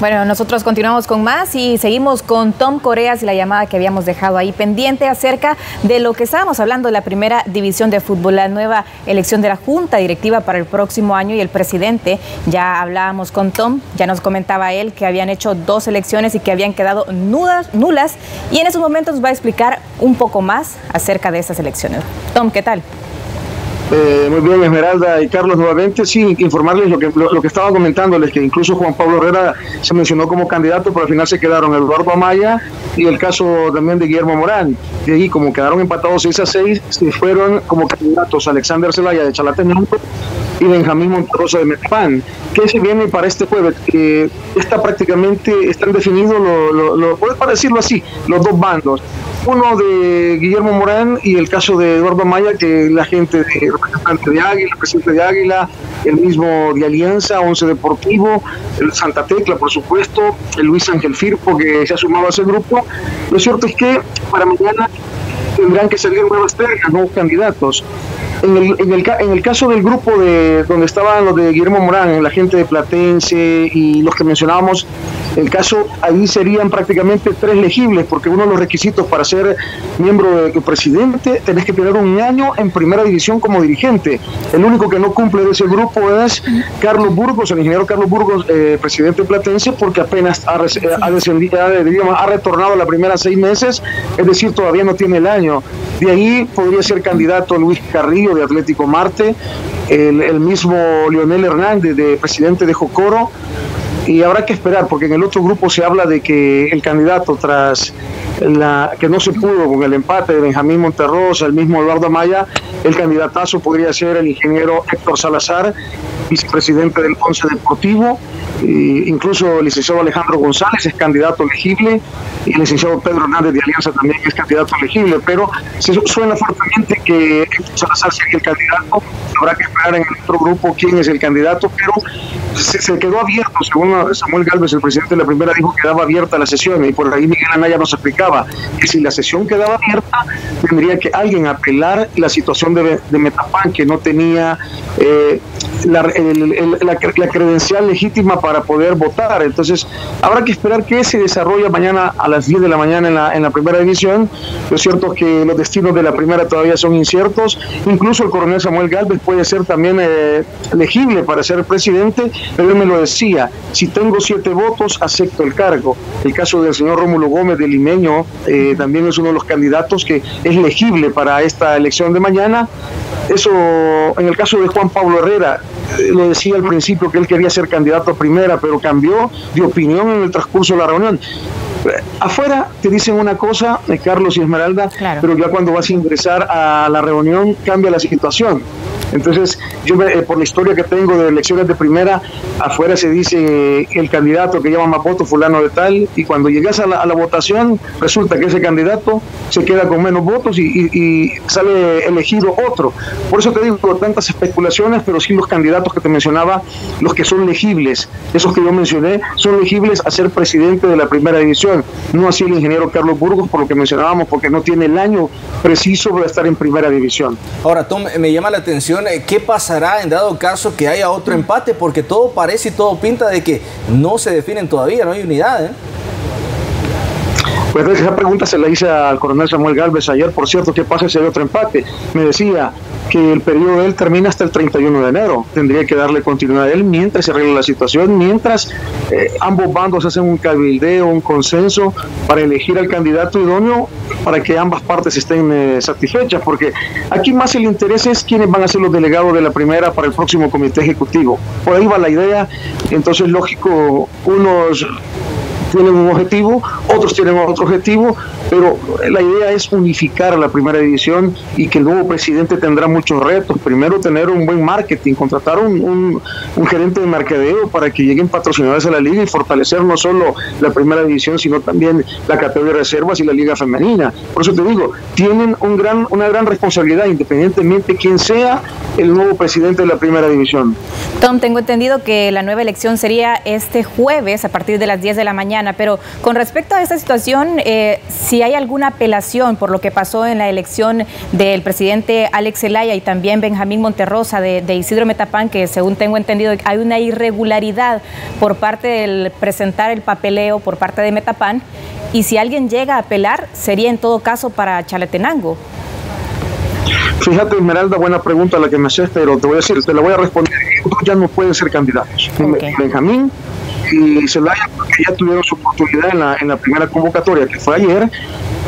Bueno, nosotros continuamos con más y seguimos con Tom Coreas y la llamada que habíamos dejado ahí pendiente acerca de lo que estábamos hablando de la primera división de fútbol, la nueva elección de la Junta Directiva para el próximo año y el presidente. Ya hablábamos con Tom, ya nos comentaba él que habían hecho dos elecciones y que habían quedado nulas, nulas y en esos momentos nos va a explicar un poco más acerca de esas elecciones. Tom, ¿qué tal? Eh, muy bien, Esmeralda y Carlos, nuevamente, sí, informarles lo que, lo, que estaba comentándoles, que incluso Juan Pablo Herrera se mencionó como candidato, pero al final se quedaron Eduardo Amaya y el caso también de Guillermo Morán. Y ahí, como quedaron empatados 6 a 6, se fueron como candidatos Alexander Zelaya de Chalatenango y Benjamín Monterrosa de Metpan. ¿Qué se viene para este jueves? Eh, está prácticamente, están definidos, lo, lo, para decirlo así, los dos bandos uno de Guillermo Morán y el caso de Eduardo Maya, que la gente de representante de Águila, presidente de Águila, el mismo de Alianza, Once Deportivo, el Santa Tecla, por supuesto, el Luis Ángel Firpo, que se ha sumado a ese grupo. Lo cierto es que para mañana tendrán que salir nuevas ternas, nuevos candidatos. En el, en, el, en el caso del grupo de donde estaban los de Guillermo Morán, la gente de Platense y los que mencionábamos, el caso ahí serían prácticamente tres legibles, porque uno de los requisitos para ser miembro de presidente tenés que tener un año en primera división como dirigente. El único que no cumple de ese grupo es Carlos Burgos, el ingeniero Carlos Burgos, eh, presidente platense, porque apenas ha, ha descendido, ha, ha retornado la primera seis meses, es decir, todavía no tiene el año. De ahí podría ser candidato Luis Carrillo de Atlético Marte, el, mismo Leonel Hernández, de presidente de Jocoro, y habrá que esperar, porque en el otro grupo se habla de que el candidato, tras la que no se pudo con el empate de Benjamín Monterrosa, el mismo Eduardo Maya, el candidatazo podría ser el ingeniero Héctor Salazar, vicepresidente del Once Deportivo, e incluso el licenciado Alejandro González es candidato elegible, y el licenciado Pedro Hernández de Alianza también es candidato elegible, pero se suena fuertemente que Salazar sea el candidato, habrá que esperar en el otro grupo quién es el candidato, pero se, quedó abierto, según Samuel Galvez, el presidente de la primera, dijo que quedaba abierta la sesión y por ahí Miguel Anaya nos explicaba que si la sesión quedaba abierta, tendría que alguien apelar la situación de, de Metapan, que no tenía eh, la, la, credencial legítima para poder votar. Entonces, habrá que esperar que se desarrolle mañana a las 10 de la mañana en la, en la primera división. Lo cierto es que los destinos de la primera todavía son inciertos. Incluso el coronel Samuel Galvez puede ser también eh, elegible para ser presidente pero él me lo decía, si tengo siete votos, acepto el cargo. El caso del señor Rómulo Gómez de Limeño eh, también es uno de los candidatos que es legible para esta elección de mañana. Eso, en el caso de Juan Pablo Herrera, eh, lo decía al principio que él quería ser candidato a primera, pero cambió de opinión en el transcurso de la reunión. Afuera te dicen una cosa, eh, Carlos y Esmeralda, pero ya cuando vas a ingresar a la reunión cambia la situación. Entonces, yo eh, por la historia que tengo de elecciones de primera, afuera se dice el candidato que lleva más votos, fulano de tal, y cuando llegas a la, votación, resulta que ese candidato se queda con menos votos y, sale elegido otro. Por eso te digo, tantas especulaciones, pero sí los candidatos que te mencionaba, los que son legibles, esos que yo mencioné, son legibles a ser presidente de la primera división. No así el ingeniero Carlos Burgos, por lo que mencionábamos, porque no tiene el año preciso para estar en primera división. Ahora, Tom, me llama la atención eh, qué pasará en dado caso que haya otro empate, porque todo parece y todo pinta de que no se definen todavía, no hay unidad. ¿eh? Pues esa pregunta se la hice al coronel Samuel Galvez ayer, por cierto, ¿qué pasa si hay otro empate? Me decía que el periodo de él termina hasta el 31 de enero. Tendría que darle continuidad a él mientras se arregla la situación, mientras eh, ambos bandos hacen un cabildeo, un consenso para elegir al candidato idóneo para que ambas partes estén eh, satisfechas, porque aquí más el interés es quiénes van a ser los delegados de la primera para el próximo comité ejecutivo. Por ahí va la idea, entonces lógico, unos tienen un objetivo, otros tienen otro objetivo, pero la idea es unificar la primera división y que el nuevo presidente tendrá muchos retos. Primero, tener un buen marketing, contratar un, un, gerente de mercadeo para que lleguen patrocinadores a la liga y fortalecer no solo la primera división, sino también la categoría de reservas y la liga femenina. Por eso te digo, tienen un gran, una gran responsabilidad, independientemente quién sea el nuevo presidente de la primera división. Tom, tengo entendido que la nueva elección sería este jueves a partir de las 10 de la mañana, pero con respecto a esta situación, eh, si hay alguna apelación por lo que pasó en la elección del presidente Alex Zelaya y también Benjamín Monterrosa de, de Isidro Metapán, que según tengo entendido hay una irregularidad por parte del presentar el papeleo por parte de Metapán, y si alguien llega a apelar, sería en todo caso para Chalatenango. Fíjate, Esmeralda, buena pregunta la que me haces, pero te voy a decir, te la voy a responder. ya no pueden ser candidatos. Benjamín y Zelaya, porque ya tuvieron su oportunidad en la, en la primera convocatoria, que fue ayer,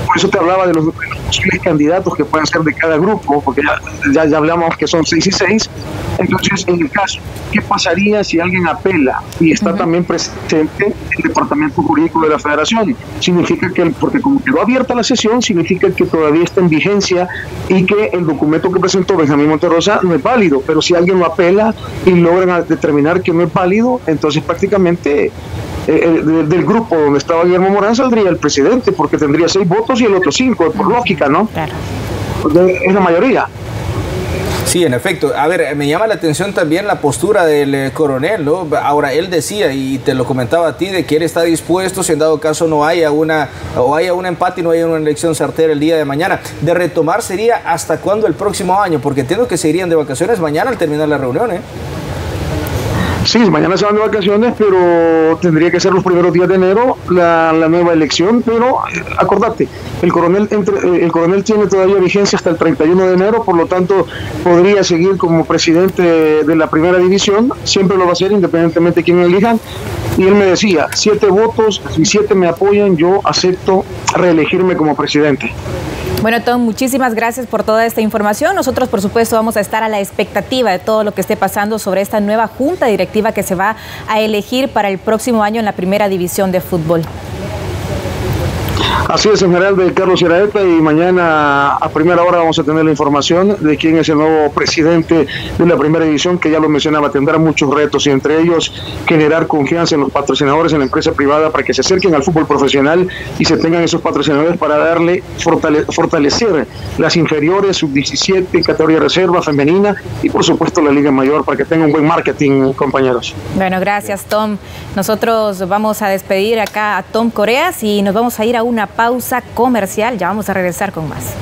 por eso te hablaba de los, posibles candidatos que pueden ser de cada grupo, porque ya, ya, hablamos que son seis y seis. Entonces, en el caso, ¿qué pasaría si alguien apela y está también presente el departamento jurídico de la federación? Significa que, porque como quedó abierta la sesión, significa que todavía está en vigencia y que el documento que presentó Benjamín Monterrosa no es válido, pero si alguien lo apela y logran determinar que no es válido, entonces prácticamente eh, eh, del grupo donde estaba Guillermo Morán saldría el presidente, porque tendría seis votos y el otro cinco, por lógica, ¿no? Claro. Es la mayoría. Sí, en efecto. A ver, me llama la atención también la postura del eh, coronel, ¿no? Ahora, él decía, y te lo comentaba a ti, de que él está dispuesto, si en dado caso no haya una, o haya un empate y no haya una elección certera el día de mañana, de retomar sería hasta cuándo el próximo año, porque entiendo que se irían de vacaciones mañana al terminar la reunión, ¿eh? Sí, mañana se van de vacaciones, pero tendría que ser los primeros días de enero la, nueva elección. Pero eh, acordate, el coronel, entre, eh, el coronel tiene todavía vigencia hasta el 31 de enero, por lo tanto podría seguir como presidente de la primera división. Siempre lo va a hacer, independientemente de quién elijan. Y él me decía: siete votos, si siete me apoyan, yo acepto reelegirme como presidente. Bueno, Tom, muchísimas gracias por toda esta información. Nosotros, por supuesto, vamos a estar a la expectativa de todo lo que esté pasando sobre esta nueva junta directiva que se va a elegir para el próximo año en la primera división de fútbol. Así es, en general de Carlos Iraeta y mañana a primera hora vamos a tener la información de quién es el nuevo presidente de la primera división, que ya lo mencionaba, tendrá muchos retos y entre ellos generar confianza en los patrocinadores en la empresa privada para que se acerquen al fútbol profesional y se tengan esos patrocinadores para darle fortalecer las inferiores, sub-17, categoría reserva, femenina y por supuesto la Liga Mayor para que tenga un buen marketing, compañeros. Bueno, gracias Tom. Nosotros vamos a despedir acá a Tom Coreas y nos vamos a ir a una pausa comercial. Ya vamos a regresar con más.